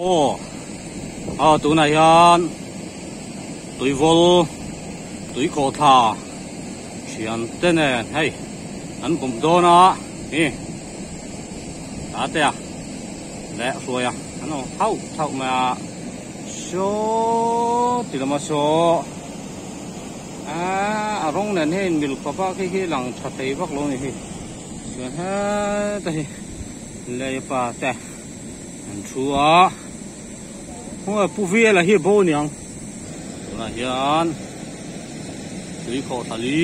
ô à tụi này hiện tụi vô tụi cổ thà. Chuyện tên này hey, anh cũng đó nó. Đi. Đã thế à? Lẽ rồi à? Anh nó thâu thâu mà. Số thì là mà số. À à rong này hay mình có bao cái cái lòng thật thấy bắc luôn này chuyện dạ, hết đây. หัวผู้เวียละเฮียโบเนี่ยนะเฮียนสุริโอทาลี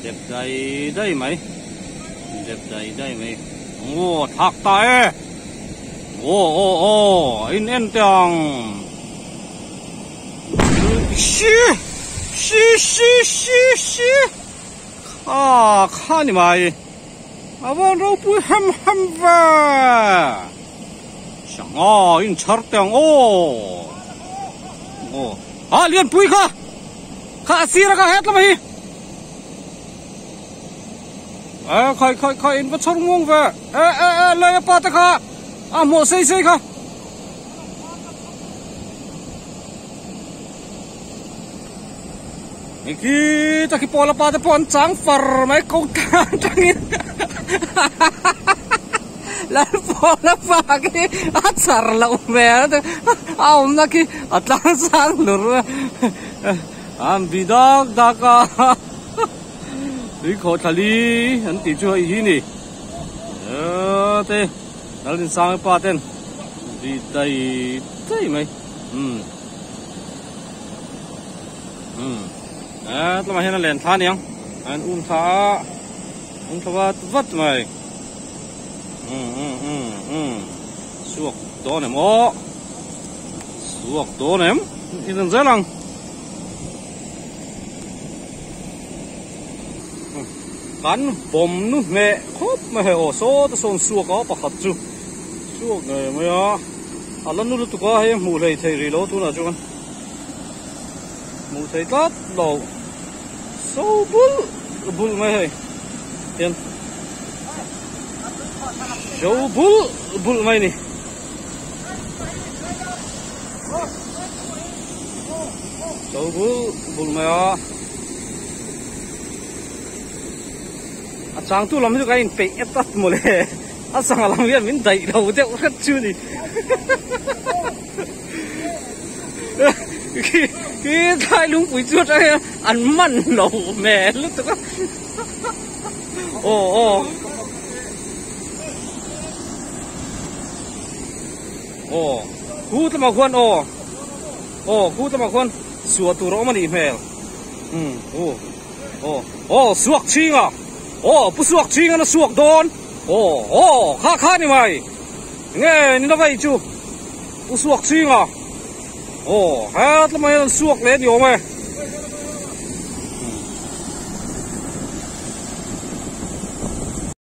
เจ็บใจได้ไหมเจ็บใจได้ไหมโอ้ทักตาเอโอ้โอ้โอ้อินเอ็นจังชิชิชิชิชิข้าข้านี่ไหมอาวันเราปุ้ยฮัมฮัมว่า in chart tang ô ô à liền pui kha. Kha si ra kha hết lắm mày à khai khai khai in bắt chong ngung về. Ê ê ê lấy ba ta kha. À một xây xây kha. Iki taki pola pada pon chang far mai ko tang tangin la pola pa ki atsar la ume a um na ki atlang sang lur am bidak đi khó anh tìm cho ý nè ờ thế nó lên sang ba tên đi đây đây mày. Ừ. Ừ. À tao mà hiện lên thang nhang anh um tha um tha vắt vắt mày ừ suộc đó này mò suộc đó này in rất lăng kan bom nu me khop me he o so ta suộc su ko pa khat chu su à, me ya alan nu tu ko he mu lei thei ri lo tu na chu mu thei tát lo so bul bul me he show bul bul mai ni. Show bul bul me ya à tu làm cái anh pe etat tắt một alam dia min làm việc mình urat đầu theo khát chưa khi khi thay lúng bụi chuột ấy ăn mặn nấu mẹ lúc tao ồ ồ. cú tao mà khuôn sửa tủ rõ mà đi mẹ ừ ồ ồ ồ suộc chi à โอ้ผู้สวกชิงนะสวกโดนโอ้โอ้ข้าข้านี่ไม่เงี้ยนี่นะ